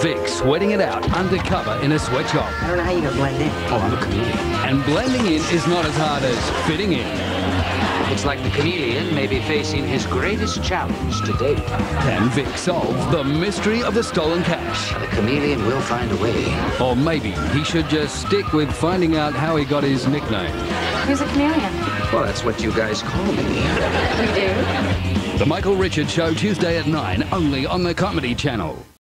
Vic sweating it out undercover in a sweatshop. I don't know how you're gonna blend in. Oh, I'm a chameleon. And blending in is not as hard as fitting in. It's like the chameleon may be facing his greatest challenge to date. Can Vic solve the mystery of the stolen cash? The chameleon will find a way. Or maybe he should just stick with finding out how he got his nickname. Who's a chameleon? Well, that's what you guys call me. We do. The Michael Richards Show, Tuesday at 9, only on the Comedy Channel.